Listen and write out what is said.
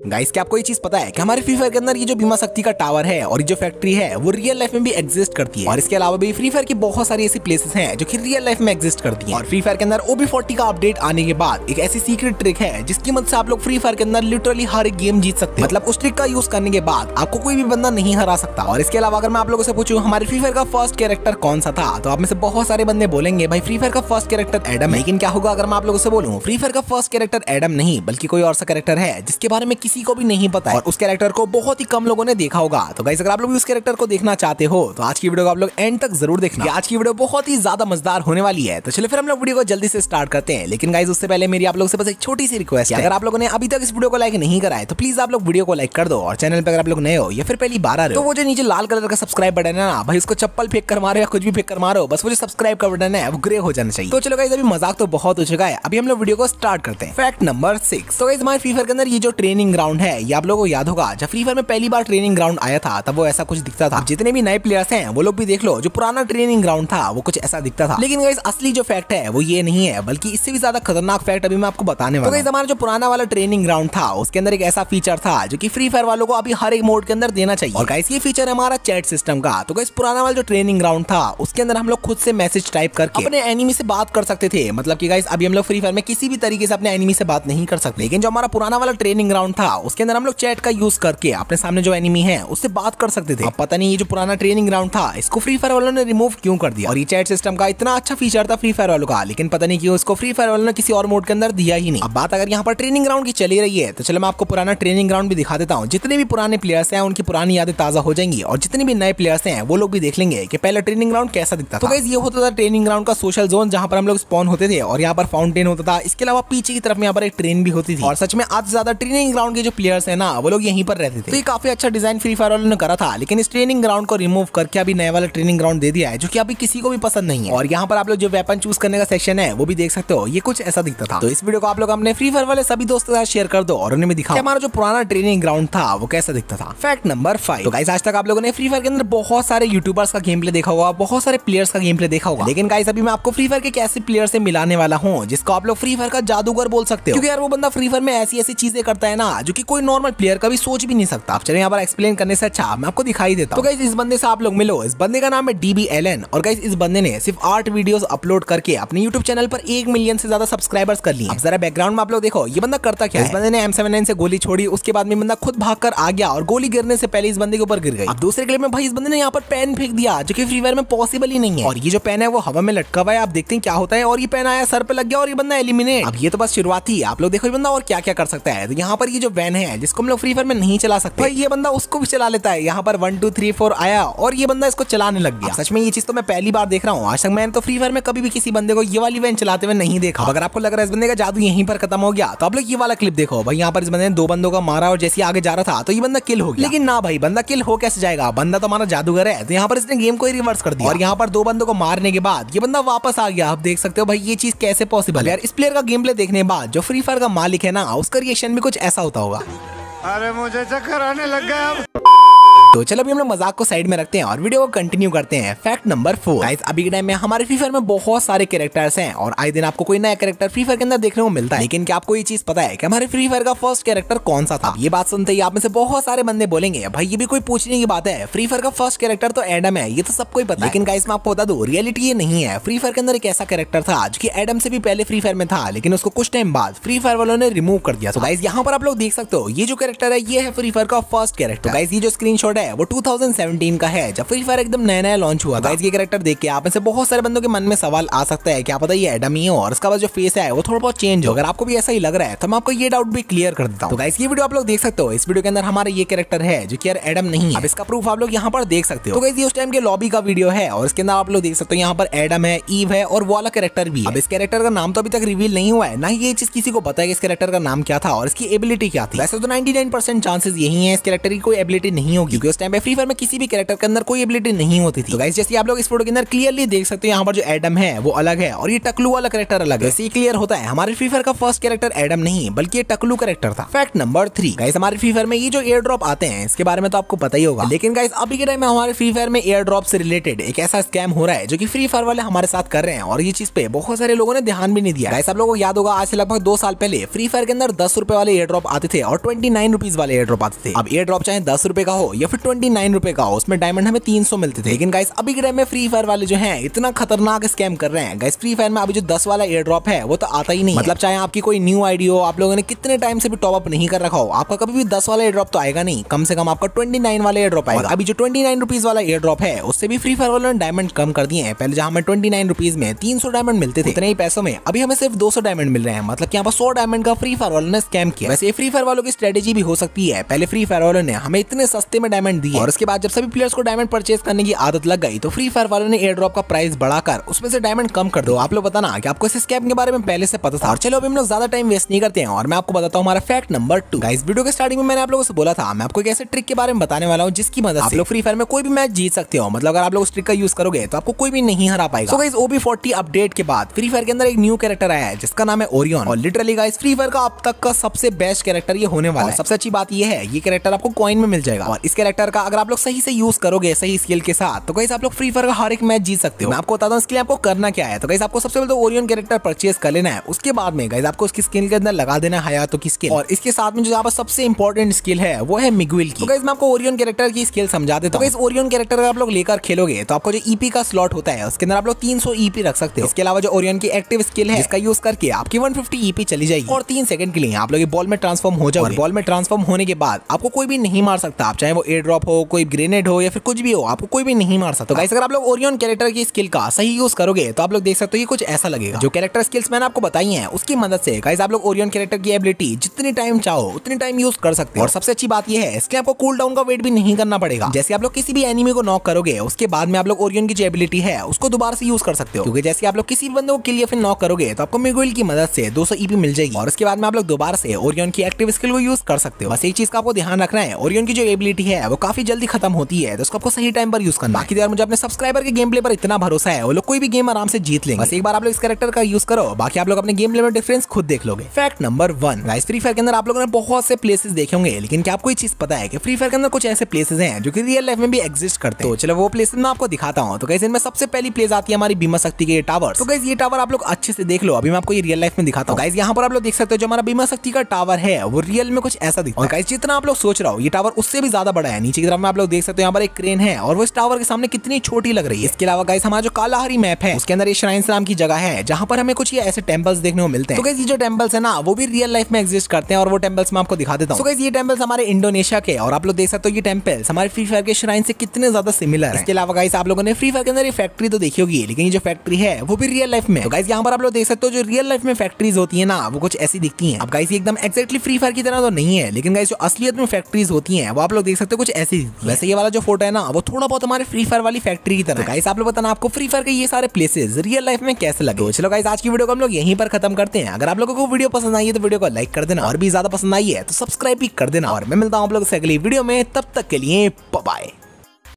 Guys क्या आपको ये चीज़ पता है कि हमारे फ्री फायर के अंदर ये जो बीमा शक्ति का टावर है और ये जो फैक्ट्री है, वो रियल लाइफ में भी एग्जिस्ट करती है। और इसके अलावा भी फ्री फायर की बहुत सारी ऐसी प्लेसेस हैं जो कि रियल लाइफ में एग्जिस्ट करती हैं। और फ्री फायर के अंदर ओबी फोर्टी का अपडेट आने के बाद एक ऐसी सीक्रेट ट्रिक है, जिसकी मदद से आप लोग फ्री फायर के अंदर लिटरली हर एक गेम जीत सकते हैं। मतलब उस ट्रिक का यूज़ करने के बाद आपको कोई भी बंदा नहीं हरा सकता। और इसके अलावा अगर मैं आप लोगों से पूछूँ, हमारे फ्री फायर का फ़र्स्ट कैरेक्टर कौन सा था? तो आप में से बहुत सारे बंदे बोलेंगे, भाई फ्री फायर का फ़र्स्ट कैरेक्टर एडम लेकिन क्या होगा अगर मैं आप लोगों से बोलूँ फ्री फायर का फ़र्स्ट कैरेक्टर एडम नहीं, बल्कि कोई और सा कैरेक्टर है, जिसके बारे में किसी को भी नहीं पता है और उस कैरेक्टर को बहुत ही कम लोगों ने देखा होगा। तो गाइस अगर आप लोग उस कैरेक्टर को देखना चाहते हो तो आज की वीडियो को आप लोग एंड तक ज़रूर देखना। आज की वीडियो बहुत ही ज़्यादा मज़ेदार होने वाली है। तो चलो फिर हम लोग वीडियो को जल्दी से स्टार्ट करते हैं। लेकिन गाइस उससे पहले मेरी आप लोग से बस एक छोटी सी रिक्वेस्ट है। अगर आप लोगों ने अभी तक इस वीडियो को लाइक नहीं करा है तो प्लीज़ आप लोग वीडियो को लाइक कर दो और चैनल पर अगर आप लोग नए हो, या फिर पहली बार आ रहे हो तो वो जो नीचे लाल कलर का सब्सक्राइब बटन है ना, भाई उसको चप्पल फेंक कर मारो या कुछ भी फेंक कर मारो, बस वो जो सब्सक्राइब का बटन है, वो ग्रे हो जाना चाहिए। तो चलो गाइस अभी मज़ाक तो बहुत हो चुका है। अभी हम लोग वीडियो को स्टार्ट करते हैं। फैक्ट नंबर सिक्स तो गाइस हमारे फ्री फायर के अंदर ये जो ट्रेनिंग ग्राउंड है। ये आप लोगों को याद होगा जब फ्री फायर में पहली बार ट्रेनिंग ग्राउंड आया था तब वो ऐसा कुछ दिखता था। जितने भी नए प्लेयर्स हैं वो लोग भी देख लो जो पुराना ट्रेनिंग ग्राउंड था वो कुछ ऐसा दिखता था। लेकिन गाइस असली जो फैक्ट है वो ये नहीं है बल्कि इससे भी ज़्यादा खतरनाक फैक्ट अभी मैं आपको बताने वाला तो हमारा जो पुराना वाला ट्रेनिंग ग्राउंड था उसके अंदर एक ऐसा फीचर था जो की फ्री फायर वालों को अभी हर एक मोड के अंदर देना चाहिए। और गाइस ये फीचर है हमारा चैट सिस्टम का। तो गाइस पुराना वाला जो ट्रेनिंग ग्राउंड था उसके अंदर हम लोग खुद से मैसेज टाइप करके अपने एनिमी से बात कर सकते थे। मतलब कि गाइस अभी हम लोग फ्री फायर में किसी भी तरीके से अपने एनिमी से बात नहीं कर सकते। लेकिन जो हमारा पुराना वाला ट्रेनिंग ग्राउंड था उसके अंदर हम लोग चैट का यूज़ करके अपने सामने जो एनिमी है, उससे बात कर सकते थे। पता नहीं ये जो पुराना ट्रेनिंग ग्राउंड था, इसको फ्री फायर वालों ने रिमूव क्यों कर दिया? और ये चैट सिस्टम का इतना अच्छा फीचर था फ्री फायर वालों का, लेकिन पता नहीं क्यों इसको फ्री फायर वालों ने किसी और मोड के अंदर दिया ही नहीं। अब बात अगर यहाँ पर ट्रेनिंग ग्राउंड की चली रही है तो चलो मैं आपको पुराना ट्रेनिंग ग्राउंड भी दिखा देता हूँ। जितने भी पुराने प्लेयर्स हैं, उनकी पुरानी यादें ताज़ा हो जाएँगी, और जितने भी नए प्लेयर्स हैं, वो लोग भी देख लेंगे कि पहले ट्रेनिंग ग्राउंड कैसा दिखता था। तो ये होता था ट्रेनिंग ग्राउंड का सोशल जोन जहाँ पर हम लोग स्पॉन होते थे, और यहाँ पर फाउंटेन होता था। इसके अलावा पीछे की तरफ़ यहाँ पर एक ट्रेन भी होती थी। और सच में आज ज़्यादा ट्रेनिंग ग्राउंड के जो प्लेयर्स है ना वो लोग यहीं पर रहते थे। तो ये काफ़ी अच्छा डिज़ाइन फ्री फायर वालों ने करा था लेकिन इस ट्रेनिंग ग्राउंड को रिमूव करके अभी नया वाला ट्रेनिंग ग्राउंड दे दिया है जो कि अभी किसी को भी पसंद नहीं है। और यहाँ पर आप लोग जो वेपन चूज़ करने का सेक्शन है वो भी देख सकते हो ये कुछ ऐसा दिखता था। तो इस वीडियो को आप लोग अपने फ्री फायर वाले सभी दोस्तों के साथ शेयर कर दो और उन्हें भी दिखा हमारा जो पुराना ट्रेनिंग ग्राउंड था वो कैसा दिखता था। फैक्ट नंबर फाइव तो गाइस आज तक आप लोगों ने फ्री फायर के अंदर बहुत सारे यूट्यूबर्स का गेम प्ले देखा होगा बहुत सारे प्लेयर्स का गेम प्ले देखा होगा। लेकिन गाइस अभी मैं आपको फ्री फायर के कैसे प्लेयर से मिलाने वाला हूँ जिसको आप लोग फ्री फायर का जादूगर बोल सकते हो। क्योंकि यार वो बंदा फ्री फायर में ऐसी ऐसी चीज़ें करता है ना जो कि कोई नॉर्मल प्लेयर कभी सोच भी नहीं सकता। आप चले यहाँ पर एक्सप्लेन करने से अच्छा मैं आपको दिखाई देता हूँ। तो गाइस इस बंदे से आप लोग मिलो। इस बंदे का नाम है डीबी एलन और गाइस इस बंदे ने सिर्फ़ आठ वीडियोस अपलोड करके अपने यूट्यूब चैनल पर एक मिलियन से ज़्यादा सब्सक्राइबर्स कर लिए। अब जरा बैकग्राउंड में आप लोग देखो ये बंदा करता क्या इस बंदे ने एम से गोली छोड़ी उसके बाद में बंदा खुद भाग कर आ गया और गोली गिरने से पहले इस बंदे के ऊपर गिर गई। अब दूसरे क्लिप में भाई इस बंदे ने यहाँ पर पेन फेंक दिया जो कि फ्री फायर में पॉसिबल ही नहीं है। और ये जो पेन है वो हवा में लटका हुआ है आप देखते हैं क्या होता है। और ये पेन आया सर पे लग गया और ये बंदा एलिमिनेट अब ये तो बस शुरुआत ही आप लोग देखो ये बंदा और क्या क्या कर सकता है। तो यहाँ पर ये जो वैन है जिसको हम लोग फ्री फायर में नहीं चला सकते। भाई ये बंदा उसको भी चला लेता है। यहाँ पर वन टू थ्री फोर आया और ये बंदा इसको चलाने लग गया। सच में ये चीज़ तो मैं पहली बार देख रहा हूँ। आज तक मैंने तो फ्री फायर में कभी भी किसी बंदे को ये वाली वैन चलाते हुए नहीं देखा। अगर आपको लग रहा है इस बंदे का जादू यहीं पर खत्म हो गया तो आप लोग ये वाला क्लिप देखो। भाई यहाँ पर इस बंदे ने दो बंदों का मारा और जैसे आगे जा रहा था तो ये बंदा किल हो गया। लेकिन ना भाई बंदा किल हो कैसे जाएगा? बंदा तो हमारा जादूगर है तो यहाँ पर इसने गेम को ही रिवर्स कर दिया। और यहाँ पर दो बंदों को मारने के बाद ये बंदा वापस आ गया। आप देख सकते हो भाई ये चीज़ कैसे पॉसिबल है? यार इस प्लेयर का गेम प्ले देखने के बाद जो फ्री फायर का मालिक है ना उसका रिएक्शन भी कुछ ऐसा होता होगा। अरे मुझे चक्कर आने लग गया अब। तो चलो अभी हम लोग मज़ाक को साइड में रखते हैं और वीडियो को कंटिन्यू करते हैं। फैक्ट नंबर फोर गाइस अभी के टाइम में हमारे फ्री फायर में बहुत सारे कैरेक्टर्स हैं और आए दिन आपको कोई नया कैरेक्टर फ्री फायर के अंदर देखने को मिलता है। लेकिन क्या आपको ये चीज़ पता है कि हमारे फ्री फायर का फ़र्स्ट कैरेक्टर कौन सा था? ये बात सुनते ही आप में से बहुत सारे बंदे बोलेंगे, भाई, ये भी कोई पूछने की बात है। फ्री फायर का फ़र्स्ट कैरेक्टर तो एडम है, ये तो सबको ही पता है। लेकिन गाइस मैं आपको बता दू रियलिटी ये नहीं है। फ्री फायर के अंदर एक ऐसा कैरेक्टर था जो की एडम से भी पहले फ्री फायर में था, लेकिन उसको कुछ टाइम बाद फ्री फायर वालों ने रिमूव कर दिया। गाइस यहाँ पर आप लोग देख सकते हो, ये जो कैरेक्टर है, ये है फ्री फायर का फ़र्स्ट कैरेक्टर गाइस ये जो स्क्रीनशॉट है, वो 2017 का है, जब फ्री फायर एकदम नया नया लॉन्च हुआ था इसके कैरेक्टर देख के आप में से बहुत सारे बंदों के मन में सवाल आ सकता है क्या पता ये एडम ही हो और इसका जो फेस है, वो थोड़ा बहुत चेंज हो। अगर आपको भी ऐसा ही लग रहा है तो मैं आपको ये डाउट भी क्लियर कर देता हूँ। तो ये वीडियो आप लोग देख सकते हो, इस वीडियो के अंदर हमारा ये कैरेक्टर है, जो कि यार एडम नहीं अब इसका प्रूफ आप लोग यहाँ पर देख सकते हो। तो ये उस टाइम के लॉबी का वीडियो है, और इसके अंदर आप लोग देख सकते हो, यहाँ पर एडम है ईव है, और वो वाला कैरेक्टर भी अब इस कैरेक्टर का नाम तो अभी तक रिवील नहीं हुआ है, ना ही ये चीज़ किसी को पता है कि इस कैरेक्टर का नाम क्या था, और इसकी एबिलिटी क्या थी। वैसे तो 99% चांसेस यही है, इस कैरेक्टर की कोई एबिलिटी नहीं होगी। क्योंकि उस टाइम पे फ्री फायर में किसी भी कैरेक्टर के अंदर कोई एबिलिटी नहीं होती थी। तो गाइस जैसे आप लोग इस फ़ोटो के अंदर क्लियरली देख सकते हो यहाँ पर जो एडम है वो अलग है और ये टकलू वाला कैरेक्टर अलग है। जैसे क्लियर होता है। हमारे फ्री फायर का फ़र्स्ट कैरेक्टर एडम नहीं बल्कि ये टकलू कैरेक्टर था। फैक्ट नंबर थ्री गाइस हमारे फ्री फायर में ये जो एयर ड्रॉप आते हैं इसके बारे में तो आपको पता ही होगा। लेकिन गाइस अभी के टाइम में हमारे फ्री फायर में एयर ड्रॉप से रिलेटेड एक ऐसा स्कैम हो रहा है जो की फ्री फायर वाले हमारे साथ कर रहे हैं और ये चीज़ पे बहुत सारे लोगों ने ध्यान भी नहीं दिया। गाइस आप लोगों को याद होगा आज से लगभग दो साल पहले फ्री फायर के अंदर दस रुपए वाले एयर ड्रॉप आते थे और ट्वेंटी नाइन रुपीज़ वाले एयर ड्रॉप आते थे। अब एयर ड्रॉप चाहे दस रुपए का हो या फिर ट्वेंटी नाइन रुपए का उसमें डायमंड हमें तीन सौ मिलते थे। लेकिन गाइस अभी के टाइम में फ्री फायर वाले जो है, इतना खतरनाक स्कैम कर रहे हैं। गाइस फ्री फायर में अभी जो दस वाला एयर ड्रॉप है, वो तो आता ही नहीं। मतलब चाहे आपकी कोई न्यू आईडी हो, आप लोगों ने कितने टाइम से भी टॉप अप नहीं कर रखा हो, आपका कभी भी दस वाला एयर ड्रॉप तो आएगा नहीं। कम से कम आपका ट्वेंटी नाइन वाला एयर ड्रॉप आएगा। अभी जो ट्वेंटी नाइन रुपीज़ वाला एयर ड्रॉप है, उससे भी फ्री फायर वालों ने डायमंड कम कर दिए हैं। पहले जहाँ हमें ट्वेंटी नाइन रुपीज़ में तीन सौ डायमंड मिलते थे इतने ही पैसों में। अभी हमें सिर्फ़ दो सौ डायमंड मिल रहे हैं। मतलब यहाँ पर सौ डायमंड का फ्री फायर वालों ने स्कैम किया। वैसे फ्री फायर वालों की स्ट्रेटेजी भी हो सकती है। पहले फ्री फायर वालों ने, हमें इतने सस्ते में डायमंड दिए। और उसके बाद जब सभी प्लेयर्स को डायमंड परचेज करने की आदत लग गई तो फ्री फायर वालों ने एयर ड्रॉप का प्राइस बढ़ाकर उसमें से डायमंड कम कर दो। आप लोग बताना कि आपको इस स्कैम के बारे में पहले से पता था। और चलो अभी हम लोग ज़्यादा टाइम वेस्ट नहीं करते हैं। और मैं आपको बताता हूँ हमारा fact number two guys video के स्टार्टिंग में मैंने आप लोगों से बोला था मैं आपको एक ऐसे ट्रिक के बारे में बताने वाला हूँ जिसकी मदद से लोग फ्री फायर में कोई भी मैच जीत सकते हो। मतलब अगर आप लोग उस ट्रिक का यूज़ करोगे तो आपको कोई भी नहीं हरा पाएगा। गाइस ओबी फोर्टी अपडेट के बाद फ्री फायर के अंदर एक न्यू कैरेक्टर आया है जिसका नाम है ओरियन और लिटरली गाइस फ्री फायर का अब तक का सबसे बेस्ट कैरेक्टर ये होने वाला है। सबसे अच्छी बात ये है ये कैरेक्टर आपको कॉइन में मिल जाएगा। और इस कैरेक्टर का अगर आप लोग सही से यूज़ करोगे सही स्किल के साथ तो गाइस आप लोग फ्री फायर का हर एक मैच जीत सकते हो। मैं आपको बताता हूँ इसके लिए आपको करना क्या है। तो गाइस आपको सबसे पहले तो ओरियन कैरेक्टर परचेज कर लेना है। उसके बाद में गाइस आपको उसकी स्किल के अंदर लगा देना है तो की स्किल और इसके साथ में जो यहाँ पर सबसे इंपॉर्टेंट स्किल है वो है मिगविल की। तो मैं आपको ओरियन कैरेक्टर की स्किल समझा देता हूँ ओरियन कैरेक्टर अगर आप लोग लेकर खेलोगे तो आपको जो ईपी का स्लॉट होता है उसके अंदर आप लोग 300 ईपी रख सकते हो। इसके अलावा जो ओरियन की एक्टिव स्किल है इसका यूज़ करके आपकी 150 ईपी चली जाएगी। और तीन सेकंड के लिए आप लोग बॉल में ट्रांसफॉर्म हो जाओ बॉल में ट्रांसफॉर्म होने के बाद आपको कोई भी नहीं मार सकता आप चाहे वो एयर ड्रॉप हो, कोई ग्रेनेड हो या फिर कुछ भी हो, आपको कोई भी नहीं मार सकता। गाइस अगर आप लोग ओरियन कैरेक्टर की स्किल का सही यूज़ करोगे तो आप लोग देख सकते हो ये कुछ ऐसा लगेगा। जो कैरेक्टर स्किल्स मैंने आपको बताई है, उसकी मदद से गाइस आप लोग ओरियन कैरेक्टर की एबिलिटी जितनी टाइम चाहो, उतनी टाइम यूज़ कर सकते हो। और सबसे अच्छी बात यह है, इसके आपको कूल डाउन का वेट भी नहीं करना पड़ेगा। जैसे आप लोग किसी भी एनिमी को नॉक करोगे, उसके बाद में आप लोग ओरियन की जो एबिलिटी है, उसको दोबारा से यूज़ कर सकते हो। क्योंकि जैसे आप लोग किसी बंदे को किल या फिर नॉक करोगे तो आपको मिगुल की मदद से 200 ईपी मिल जाएगी। और उसके बाद में आप लोग दोबारा से ओरियन की एक्टिव स्किल को यूज़ कर सकते हो। बस एक चीज़ का आपको ध्यान रखना है। ओरियन की जो एबिलिटी है, वो काफ़ी जल्दी खत्म होती है तो उसको आपको सही टाइम पर यूज़ करना बाकी यार, मुझे अपने सब्सक्राइबर के गेम प्ले पर इतना भरोसा है, वो लोग कोई भी गेम आराम से जीत लेंगे। बस एक बार आप लोग इस कैरेक्टर का यूज़ करो, बाकी आप लोग अपने गेम प्ले में डिफरेंस खुद देख लोगे। Fact number one guys Free Fire के अंदर आप लोगों ने बहुत से प्लेसेस देखे होंगे, लेकिन क्या आपको ये चीज़ पता है कि फ्री फायर के अंदर कुछ ऐसे प्लेसेस हैं जो कि रियल लाइफ में भी एग्जिस्ट करते हैं? तो चलो, वो प्लेसेस मैं आपको दिखाता हूँ। तो कैसे इनमें सबसे पहली प्लेस आती है हमारी बीमा शक्ति के टावर तो गाइस ये टावर आप लोग अच्छे से देख लो। अभी मैं आपको ये रियल लाइफ में दिखाता हूँ। गाइस यहाँ पर आप लोग देख सकते हो जो हमारा बीमा शक्ति का टावर है, वो रियल में कुछ ऐसा दिखता है जितना आप लोग सोच रहा हो, ये टावर उससे भी ज़्यादा बड़ा है नीचे की तरफ़ में आप लोग देख सकते हो, यहाँ पर एक क्रेन है और वो इस टावर के सामने कितनी छोटी लग रही है। इसके अलावा गाइस हमारा जो कालाहरी मैप है, उसके अंदर ये श्राइन नाम की जगह है, जहाँ पर हमें कुछ ये ऐसे टेम्पल्स देखने को मिलते हैं। तो ये जो टेम्पल्स है ना, वो भी रियल लाइफ में एग्जिस्ट करते हैं और वो टेम्पल्स मैं आपको दिखा देता हूँ। ये टेम्पल्स हमारे इंडोनेशिया के और आप लोग देख सकते हो ये टेम्पल्स हमारे फ्री फायर के श्राइन से कितने ज़्यादा सिमिलर है। इसके अलावा गाइस आप लोगों ने फ्री फायर के अंदर ये फैक्ट्री तो देखी होगी, लेकिन ये जो फैक्ट्री है, वो भी रियल लाइफ में गाइस यहाँ पर आप लोग देख सकते हो जो रियल लाइफ में फैक्ट्रीज होती है ना, वो कुछ ऐसी दिखती हैं। अब गाइस एकदम एक्जैक्टली फ्री फायर की तरह तो नहीं है, लेकिन गाइस जो असलियत में फैक्ट्रीज होती है, वो आप लोग देख सकते हो कुछ ऐसी, वैसे ये वाला जो फ़ोटो है ना, वो थोड़ा बहुत हमारे फ्री फायर वाली फैक्ट्री की तरह आप लोग बताना, आपको फ्री फायर के ये सारे प्लेसेस रियल लाइफ में कैसे लगे चलो गाइस आज की वीडियो को हम लोग यहीं पर खत्म करते हैं। अगर आप लोगों को वीडियो पसंद आई है तो वीडियो को लाइक कर देना। और भी ज़्यादा पसंद आई है तो सब्सक्राइब भी कर देना। और मैं मिलता हूँ आप लोग से अगली वीडियो में। तब तक के लिए बाय